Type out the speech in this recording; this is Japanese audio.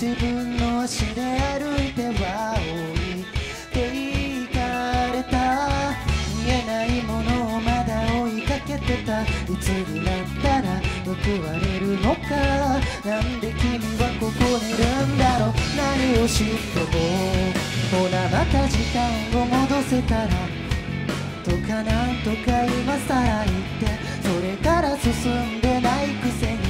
自分の足で歩いては置いていかれた見えないものをまだ追いかけてたいつになったら報われるのかなんで君はここにいるんだろう何をしようほらまた時間を戻せたらとかなんとか今更言ってそれから進んでないくせに